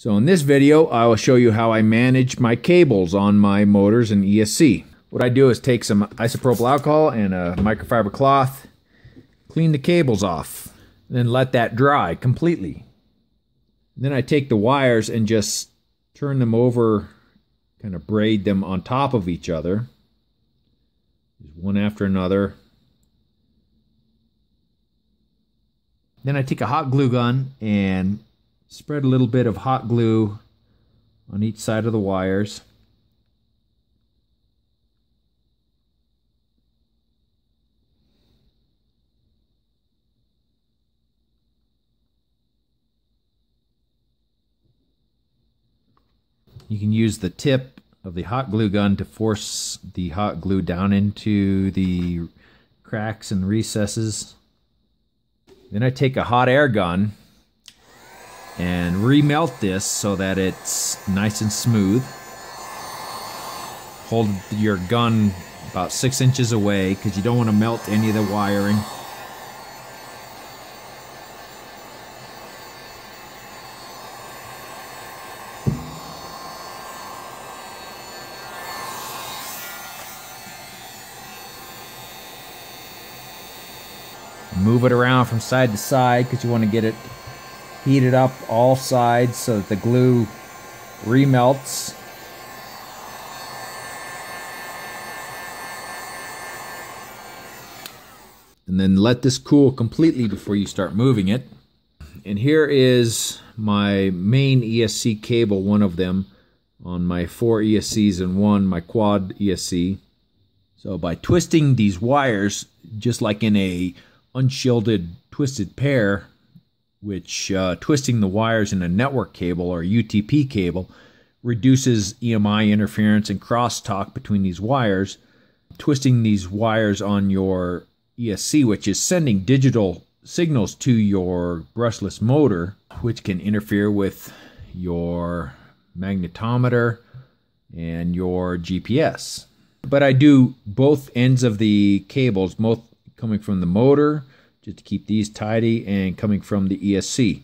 So in this video, I will show you how I manage my cables on my motors and ESC. What I do is take some isopropyl alcohol and a microfiber cloth, clean the cables off, then let that dry completely. Then I take the wires and just turn them over, kind of braid them on top of each other, one after another. Then I take a hot glue gun and Spread a little bit of hot glue on each side of the wires. You can use the tip of the hot glue gun to force the hot glue down into the cracks and recesses. Then I take a hot air gun and remelt this so that it's nice and smooth. Hold your gun about six inches away because you don't want to melt any of the wiring. Move it around from side to side because you want to get it heat it up all sides so that the glue remelts. And then let this cool completely before you start moving it. And here is my main ESC cable, one of them, on my four ESCs and one, my quad ESC. So by twisting these wires, just like in a unshielded twisted pair, which uh, twisting the wires in a network cable or UTP cable reduces EMI interference and crosstalk between these wires. Twisting these wires on your ESC, which is sending digital signals to your brushless motor, which can interfere with your magnetometer and your GPS. But I do both ends of the cables, both coming from the motor just to keep these tidy and coming from the ESC.